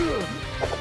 Ugh.